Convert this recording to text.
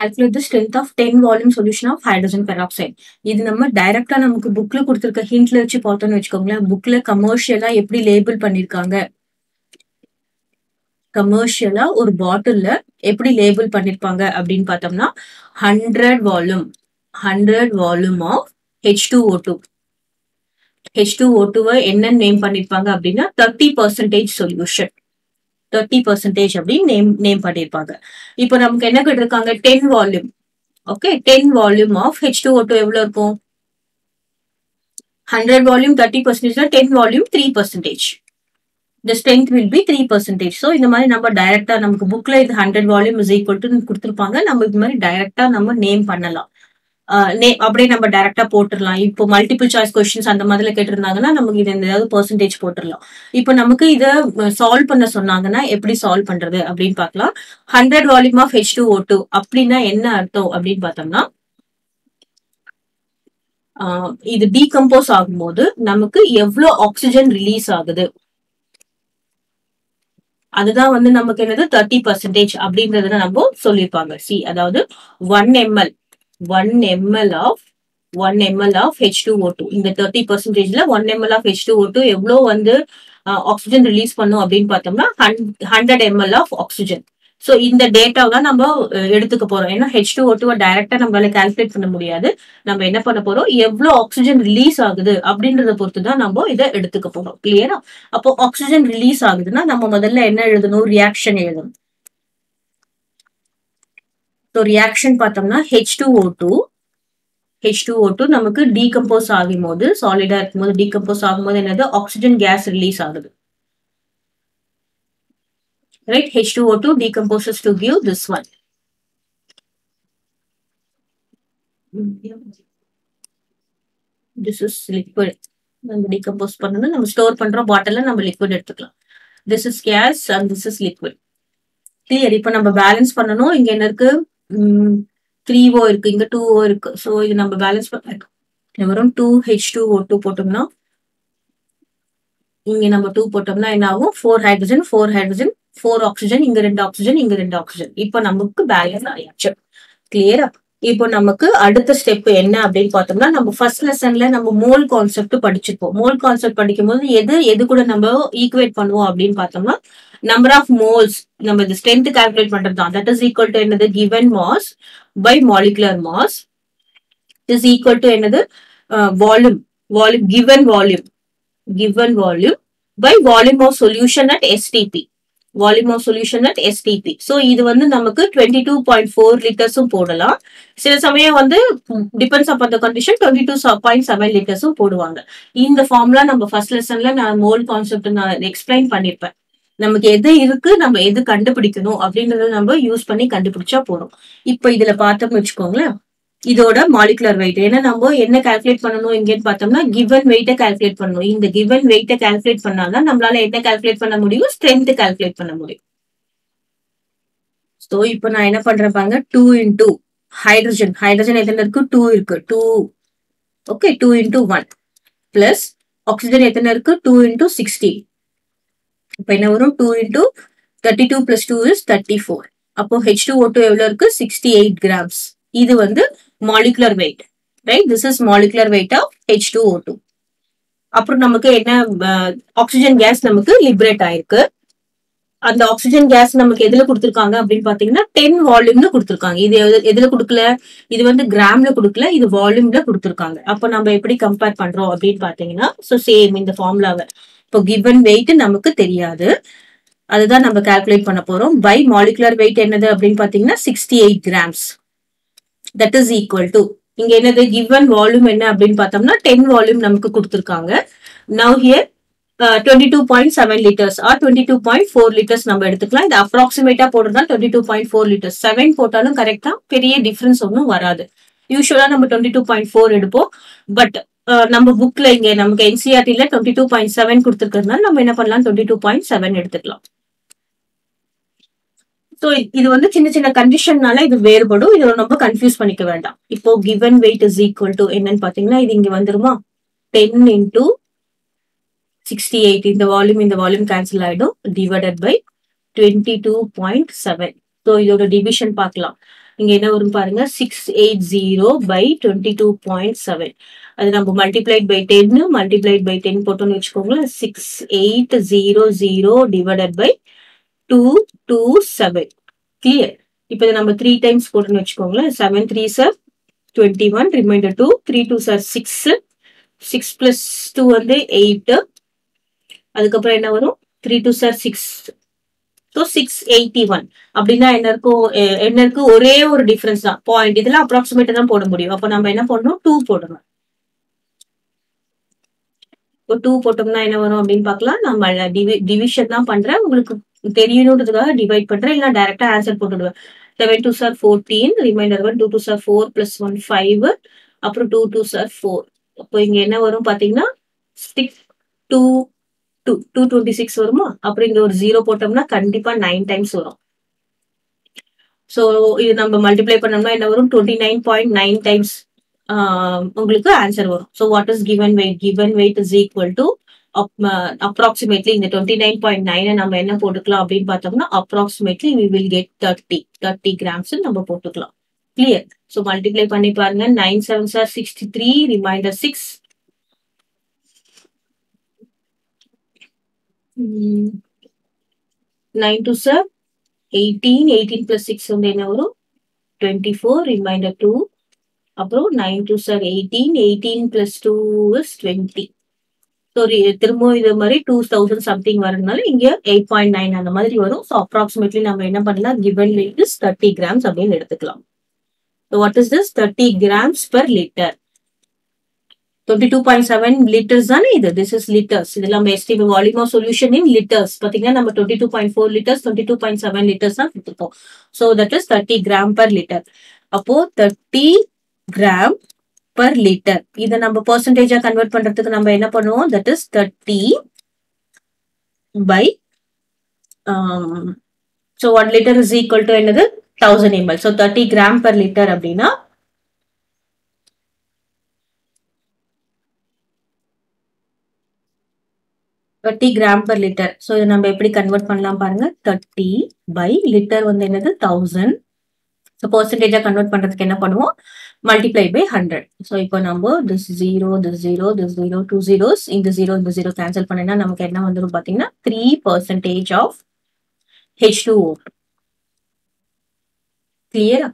calculate the strength of 10 volume solution of hydrogen peroxide. இது நம்ம டைரக்டா நமக்கு புக்ல கொடுத்துருக்க ஹிண்ட்ல வச்சு பார்த்தோம்னு வச்சுக்கோங்களேன். புக்ல கமர்ஷியலா எப்படி லேபிள் பண்ணிருக்காங்க? கமர்ஷியலா ஒரு பாட்டில்ல எப்படி லேபிள் பண்ணிருப்பாங்க அப்படின்னு பார்த்தோம்னா hundred volume hundred volume of H two O two H two O டூவை என்னன்னு நேம் பண்ணிருப்பாங்க அப்படின்னா thirty percentage solution thirty percentage அப்படின்னு நேம் நேம் பண்ணியிருப்பாங்க இப்போ நமக்கு என்ன கேட்டிருக்காங்க? Ten volume okay ten volume of H two Otto எவ்வளவு இருக்கும்? Hundred volume thirty பர்சன்டேஜ்ல ten volume three percentage the strength will be three percentage so இந்த மாதிரி நம்ம டைரக்டா நமக்கு புக்ல இது hundred volume is equal to கொடுத்துருப்பாங்க. நம்ம இது மாதிரி டைரக்டா நம்ம நேம் பண்ணலாம். நேம் அப்படியே நம்ம டைரக்டா போட்டுடலாம் இப்போ மல்டிபிள் சாய்ஸ் கொஸ்டின்ஸ் அந்த மாதிரி கேட்டிருந்தாங்கன்னா நமக்கு இது ஏதாவது பர்சன்டேஜ் போட்டுடலாம் இப்போ நமக்கு இதை சால்வ் பண்ண சொன்னாங்கன்னா எப்படி சால்வ் பண்றது அப்படின்னு பார்க்கலாம். Hundred volume of H two O two அப்படின்னா என்ன அர்த்தம் அப்படின்னு பார்த்தோம்னா இது டீகம்போஸ் ஆகும்போது நமக்கு எவ்வளவு ஆக்சிஜன் ரிலீஸ் ஆகுது? அதுதான் வந்து நமக்கு என்னது தேர்ட்டி பர்சன்டேஜ் அப்படின்றத நம்ம சொல்லியிருப்பாங்க. சி அதாவது one ML one ML of one ML of H two O two இந்த thirty பர்சன்டேஜ்ல one ML of H two O two எவ்வளோ வந்து ஆக்சிஜன் ரிலீஸ் பண்ணும் அப்படின்னு பார்த்தோம்னா hundred ML of oxygen so இந்த டேட்டா தான் நம்ம எடுத்துக்க போறோம். ஏன்னா ஹெச் டூ ஓ டூவை டைரக்டா நம்மளால கால்குலேட் பண்ண முடியாது. நம்ம என்ன பண்ண போறோம்? எவ்வளவு ஆக்சிஜன் ரிலீஸ் ஆகுது அப்படின்றத பொறுத்து தான் நம்ம இதை எடுத்துக்க போறோம். கிளியரா அப்போ ஆக்சிஜன் ரிலீஸ் ஆகுதுன்னா நம்ம முதல்ல என்ன எழுதணும்? ரியாக்ஷன் எழுதணும். ஸோ ரியாக்ஷன் பார்த்தோம்னா H two O two H two O two நமக்கு டீகம்போஸ் ஆகும் போது சாலிடா இருக்கும்போது டீகம்போஸ் ஆகும்போது என்னது? ஆக்சிஜன் கேஸ் ரிலீஸ் ஆகுது. Right? H2O2 decomposes to give this one. This is liquid. நம்ம டீகம்போஸ் பண்ணணும். நம்ம ஸ்டோர் பண்ற பாட்டில நம்ம லிக்விட் எடுத்துக்கலாம். This is gas and this is liquid clear இப்போ நம்ம பேலன்ஸ் பண்ணணும். இங்க என்ன இருக்கு? த்ரீ ஓ இருக்கு இங்க டூ ஓ இருக்கு. ஸோ இது நம்ம பேலன்ஸ் பண்ண வெறும் two H two O two போட்டோம்னா இங்க நம்ம டூ போட்டோம்னா என்ன ஆகும்? Four hydrogen four hydrogen four oxygen இங்க ரெண்டு ஆக்சிஜன் இங்க ரெண்டு ஆக்சிஜன் இப்போ நமக்கு பேலன்ஸ் ஆயிடுச்சு. கிளியரா இப்போ நமக்கு அடுத்த ஸ்டெப் என்ன அப்படின்னு பார்த்தோம்னா நம்ம ஃபர்ஸ்ட் லெசன்ல நம்ம மோல் கான்செப்ட் படிச்சிருப்போம். மோல் கான்செப்ட் படிக்கும்போது எது எது கூட நம்ம ஈக்குவேட் பண்ணுவோம் அப்படின்னு பார்த்தோம்னா நம்பர் ஆஃப் மோல்ஸ் நம்ம இது ஸ்ட்ரென்த் கால்குலேட் பண்றது தான் தட் இஸ் ஈக்குவல் டு என்னது given mass by molecular mass is equal to என்னது? Volume volume given volume given volume by volume of solution at STP volume of solution at STP. So இது வந்து நமக்கு twenty two point four லிட்டர்ஸும் போடலாம். சில சமயம் வந்து depends upon the condition twenty two point seven லிட்டர்ஸும் போடுவாங்க. இந்த ஃபார்ம்ல நம்ம ஃபர்ஸ்ட் லெசன்ல நான் மோல் கான்செப்ட் நான் எக்ஸ்பிளைன் பண்ணிருப்பேன். நமக்கு எது இருக்கு நம்ம எது கண்டுபிடிக்கணும் அப்படின்றத நம்ம யூஸ் பண்ணி கண்டுபிடிச்சா போறோம் இப்போ இதுல பார்த்தோம்னு வச்சுக்கோங்களேன். இதோட மாலிகுலர் வெயிட் ஏன்னா நம்ம என்ன கால்குலேட் பண்ணணும் இங்கன்னு பார்த்தோம்னா கிவன் வெயிட்டை கால்குலேட் பண்ணணும். இந்த கிவன் வெயிட்டை கால்குலேட் பண்ணாதான் நம்மளால என்ன கால்குலேட் பண்ண முடியும்? ஸ்ட்ரென்த் கால்குலேட் பண்ண முடியும். ஸோ இப்போ நான் என்ன பண்றேன் பாருங்க. டூ இன்டூ ஹைட்ரஜன் ஹைட்ரஜன் எத்தனை இருக்கு? டூ இருக்கு. Two okay two into one plus oxygen எத்தனை இருக்கு? டூ இன்டூ சிக்ஸ்டி இப்போ என்ன வரும்? Two into thirty two plus two is thirty four அப்போ ஹெச் டூ ஓ டூ எவ்வளோ இருக்கு? சிக்ஸ்டி எயிட் கிராம்ஸ் இது வந்து molecular weight right this is molecular weight of H two O two அப்புறம் நமக்கு என்ன ஆக்சிஜன் கேஸ் நமக்கு லிபரேட் ஆயிருக்கு. அந்த ஆக்சிஜன் கேஸ் நமக்கு எதுல கொடுத்துருக்காங்க அப்படின்னு பாத்தீங்கன்னா டென் வால்யூம்ல கொடுத்துருக்காங்க. இது எதுல கொடுக்கல? இது வந்து கிராம்ல கொடுக்கல இது வால்யூம்ல கொடுத்துருக்காங்க. அப்ப நம்ம எப்படி கம்பேர் பண்றோம் அப்படின்னு பாத்தீங்கன்னா ஸோ சேம் இந்த ஃபார்முலாவை இப்போ கிவன் வெயிட் நமக்கு தெரியாது. அதுதான் நம்ம கால்குலேட் பண்ண போறோம். பை மாலிகுலர் வெயிட் என்னது அப்படின்னு பாத்தீங்கன்னா sixty eight grams that is equal to இங்க என்னது கிவன் வால்யூம் என்ன அப்படின்னு பார்த்தோம்னா டென் வால்யூம் நமக்கு கொடுத்துருக்காங்க. Now here twenty two point seven litres or twenty two point four litres நம்ம எடுத்துக்கலாம். இது அப்ராக்சிமேட்டா போடுறதா twenty two point four litres seven போட்டாலும் கரெக்டா பெரிய டிஃபரன்ஸ் ஒன்றும் வராது. யூஸ்வலா நம்ம டுவெண்ட்டி டூ பாயிண்ட் ஃபோர் எடுப்போம் பட் uh, நம்ம புக்ல இங்க நமக்கு என்சிஆர்டில டுவெண்ட்டி டூ பாயிண்ட் செவன் கொடுத்துருக்கிறதுனால நம்ம என்ன பண்ணலாம்? டுவெண்ட்டி டூ பாயிண்ட் செவன் எடுத்துக்கலாம். ஸோ இது வந்து சின்ன சின்ன கண்டிஷன்னால இது வேறுபடும். இது ரொம்ப கன்ஃபியூஸ் பண்ணிக்க வேண்டாம். இப்போ given weight is equal to என்னன்னு பாத்தீங்கன்னா இது இங்க வந்துருமா? டென் இன்டூ சிக்ஸ்டி எயிட் இந்த வால்யூம் இந்த வால்யூம் கேன்சல் ஆயிடும். Divided by twenty two point seven so இதோட டிவிஷன் பார்க்கலாம். இங்க என்ன வரும் பாருங்க? Six eight zero by twenty two point seven அது நம்ம மல்டிப்ளைட் பை டென்னு மல்டிப்ளைட் பை டென் போட்டோம்னு வச்சுக்கோங்களேன். Six eight zero zero divided by two two seven clear இப்போ இதை நம்ம த்ரீ டைம்ஸ் போட்டோம்னு வச்சுக்கோங்களேன். Seven three sir twenty one reminder two three two sir six six plus two வந்து eight அதுக்கப்புறம் என்ன வரும்? Three two sir six so six eighty one அப்படின்னா என்ன இருக்கும் என்ன இருக்கு? ஒரே ஒரு டிஃபரன்ஸ் தான். பாயிண்ட் இதெல்லாம் அப்ராக்சிமேட்டா தான் போட முடியும். அப்போ நம்ம என்ன பண்ணணும்? டூ போடணும். இப்போ டூ போட்டோம்னா என்ன வரும் அப்படின்னு பார்க்கலாம். நம்ம டிவி டிவிஷன் தான் பண்றேன். உங்களுக்கு தெரியணுன்றதுக்காக டிவைட் பண்றேன். இல்லை டைரக்டா ஆன்சர் போட்டுடுவேன். Seven two sir fourteen reminder one two two sir four plus one five அப்புறம் டூ டூ சார் ஃபோர் அப்போ இங்க என்ன வரும் பாத்தீங்கன்னா six two two two twenty six வருமா? அப்புறம் இங்க ஒரு ஜீரோ போட்டோம்னா கண்டிப்பா நைன் டைம்ஸ் வரும். ஸோ இது நம்ம மல்டிப்ளை பண்ணோம்னா என்ன வரும்? Twenty nine point nine times உங்களுக்கு ஆன்சர் வரும். So what is given weight given weight is equal to approximately இந்த டுவெண்ட்டி நைன் பாயிண்ட் நைனை நம்ம என்ன போட்டுக்கலாம் அப்படின்னு பார்த்தோம்னா approximately we will get thirty thirty grams நம்ம போட்டுக்கலாம். கிளியர் ஸோ மல்டிப்ளை பண்ணி பாருங்க. Nine seven sir sixty three reminder six nine two sir eighteen eighteen plus six வந்து என்ன வரும்? டுவெண்ட்டி ஃபோர் ரிமைண்டர் டூ அப்புறம் nine two sir eighteen eighteen plus two is twenty so திரும்பவும் இது மாதிரி two thousand something வரதுனால இங்க eight point nine அந்த மாதிரி வரும். ஸோ அப்ராக்சிமேட்லி நம்ம என்ன பண்ணலாம்? Given weight is thirty grams அப்படின்னு எடுத்துக்கலாம். So what is this thirty grams per litre twenty two point seven litres தானே இது? திஸ் இஸ் லிட்டர்ஸ் இது நம்ம STP volume of solution in litres பார்த்தீங்கன்னா நம்ம twenty two point four litres twenty two point seven litres தான் கொடுத்துருக்கோம். So that is thirty gram per litre அப்போ thirty gram per litre இதை நம்ம பர்சன்டேஜா கன்வெர்ட் பண்றதுக்கு நம்ம என்ன பண்ணுவோம்? That is thirty by so one litre is equal to என்னது? Thousand ml so thirty gram per litre அப்படின்னா thirty gram per litre so இதை நம்ம எப்படி கன்வெர்ட் பண்ணலாம் பாருங்க? தேர்ட்டி பை லிட்டர் வந்து என்னது? தௌசண்ட் ஸோ பர்சன்டேஜாக கன்வெர்ட் பண்ணுறதுக்கு என்ன பண்ணுவோம்? மல்டிப்ளை பை ஹண்ட்ரட் ஸோ இப்போ நம்ம this zero this zero this zero two zeros இந்த ஜீரோ இந்த ஜீரோ கேன்சல் பண்ணினா நமக்கு என்ன வந்துடும் பார்த்தீங்கன்னா three percentage of H two O கிளியரா